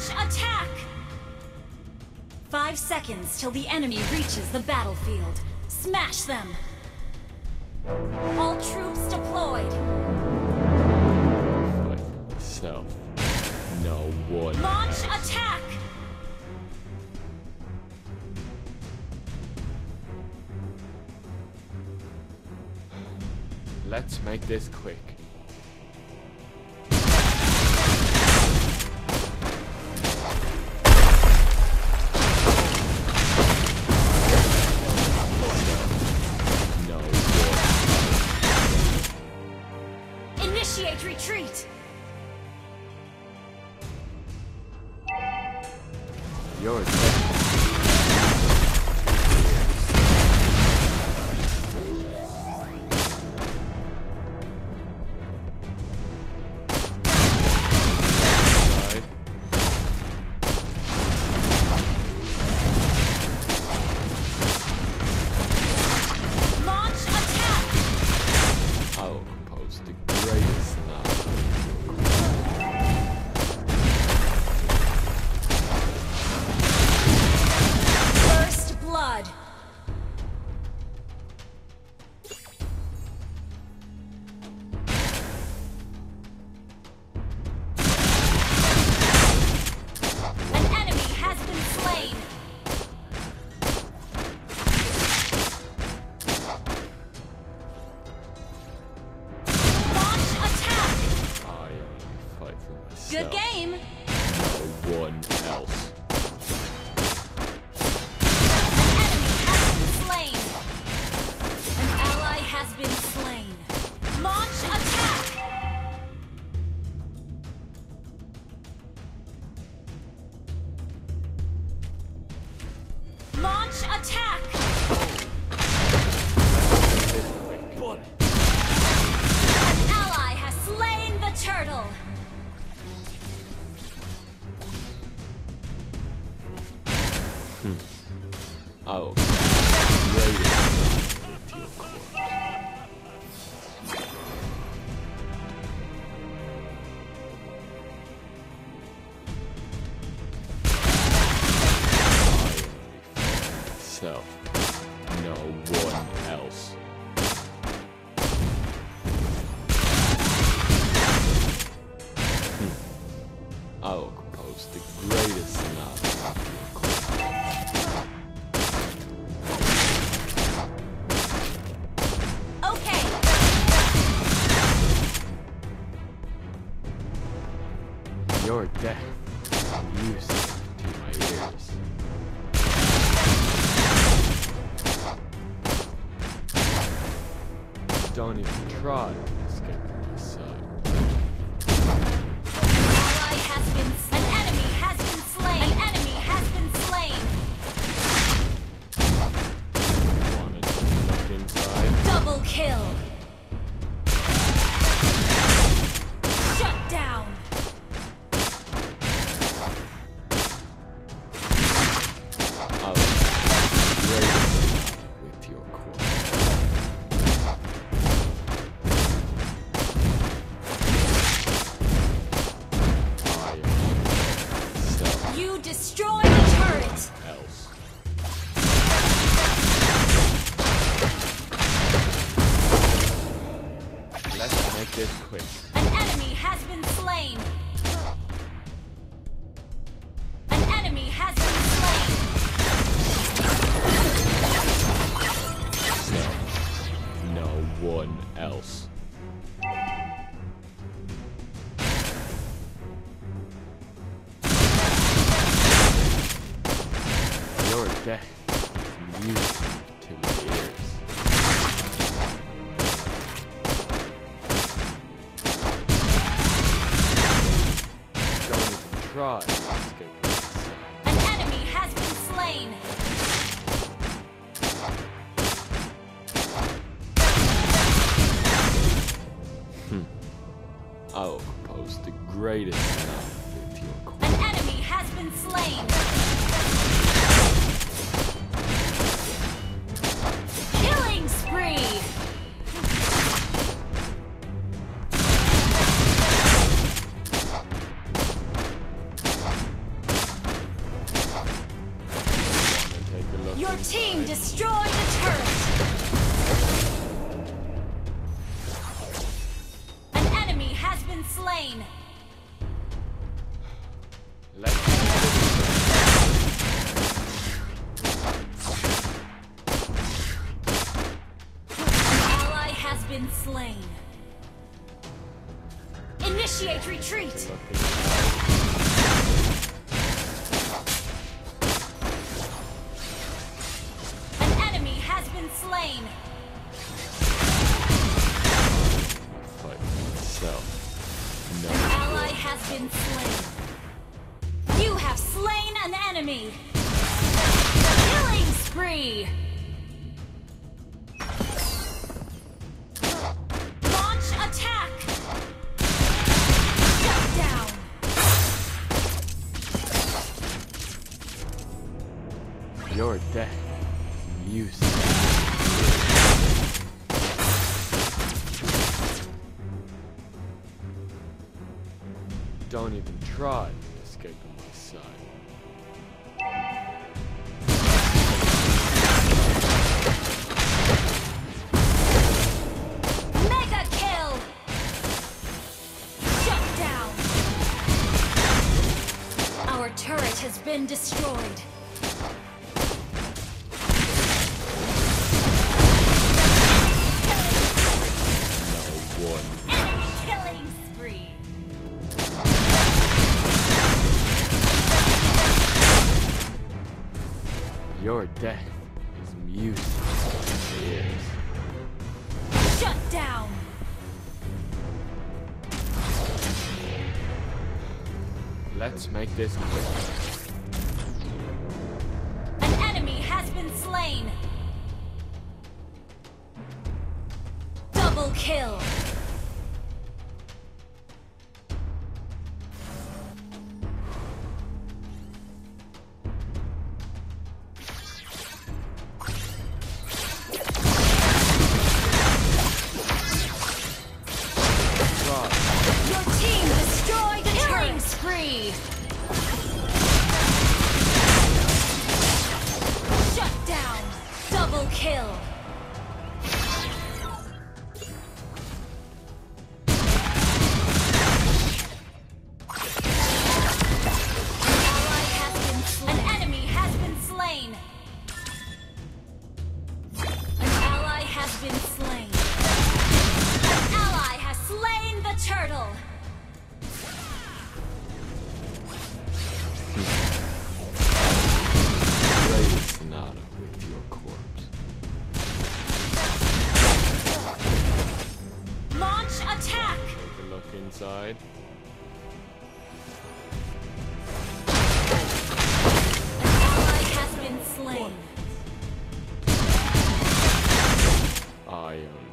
Launch attack! Five seconds till the enemy reaches the battlefield. Smash them! All troops deployed! So. No one. Launch attack! Let's make this quick. Retreat! You're else. Your death music to my ears. Don't even try Let's make this quick. An enemy has been slain! An enemy has been slain! No, no one else. Your death is I will propose the greatest conflict to your court. An enemy has been slain! Killing spree! Your team destroyed the turret! Been slain. Initiate retreat. An enemy has been slain. fight for myself. No. Ally has been slain. You have slain an enemy. Killing spree. Your death is music. Don't even try escaping my sight. Mega kill. Shut down. Our turret has been destroyed. Your death is music. Shut down. Let's make this quick. An enemy has been slain. Double kill. Shut down. Double kill. An enemy has been slain. An ally has been slain. Inside. An ally has been slain. I only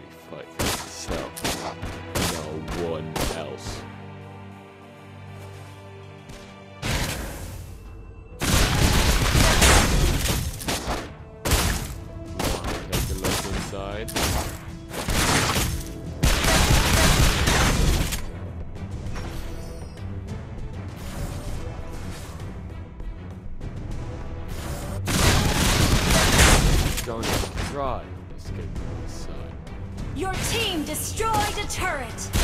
turret.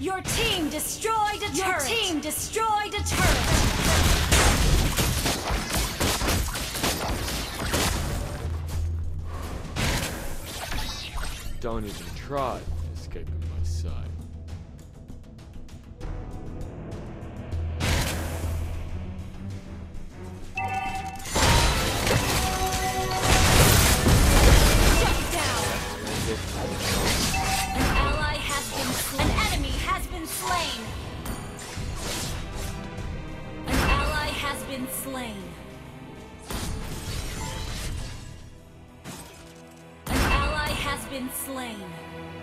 Your team destroyed a turret. Your team destroyed a turret. Don't even try escaping been slain.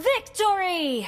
Victory!